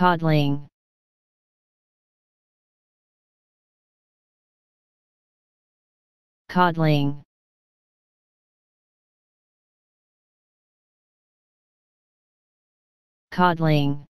Codling. Codling. Codling.